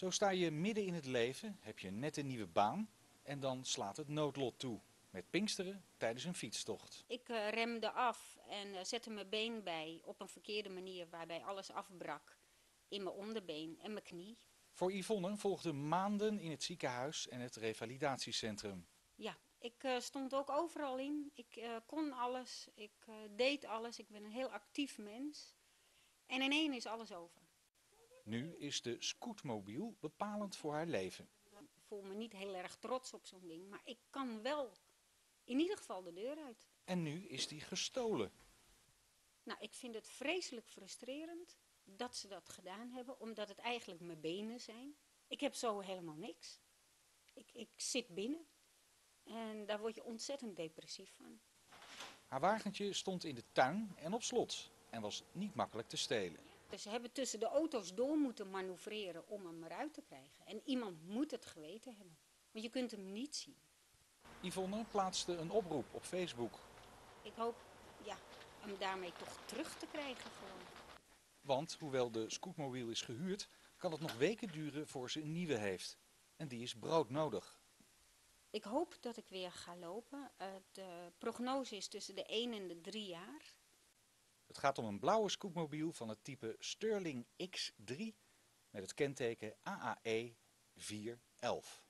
Zo sta je midden in het leven, heb je net een nieuwe baan en dan slaat het noodlot toe. Met Pinksteren tijdens een fietstocht. Ik eh, remde af en eh, zette mijn been bij op een verkeerde manier waarbij alles afbrak. In mijn onderbeen en mijn knie. Voor Yvonne volgden maanden in het ziekenhuis en het revalidatiecentrum. Ja, ik eh, stond ook overal in. Ik kon alles, ik deed alles. Ik ben een heel actief mens. En in één is alles over. Nu is de scootmobiel bepalend voor haar leven. Ik voel me niet heel erg trots op zo'n ding, maar ik kan wel in ieder geval de deur uit. En nu is die gestolen. Nou, ik vind het vreselijk frustrerend dat ze dat gedaan hebben, omdat het eigenlijk mijn benen zijn. Ik heb zo helemaal niks. Ik, ik zit binnen en daar word je ontzettend depressief van. Haar wagentje stond in de tuin en op slot en was niet makkelijk te stelen. Dus ze hebben tussen de auto's door moeten manoeuvreren om hem eruit te krijgen. En iemand moet het geweten hebben, want je kunt hem niet zien. Yvonne plaatste een oproep op Facebook. Ik hoop ja, hem daarmee toch terug te krijgen gewoon. Want hoewel de scootmobiel is gehuurd, kan het nog weken duren voor ze een nieuwe heeft. En die is broodnodig. Ik hoop dat ik weer ga lopen. Eh, de prognose is tussen de 1 en de 3 jaar. Het gaat om een blauwe scootmobiel van het type Sterling X3 met het kenteken AAE 411.